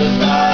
goodbye.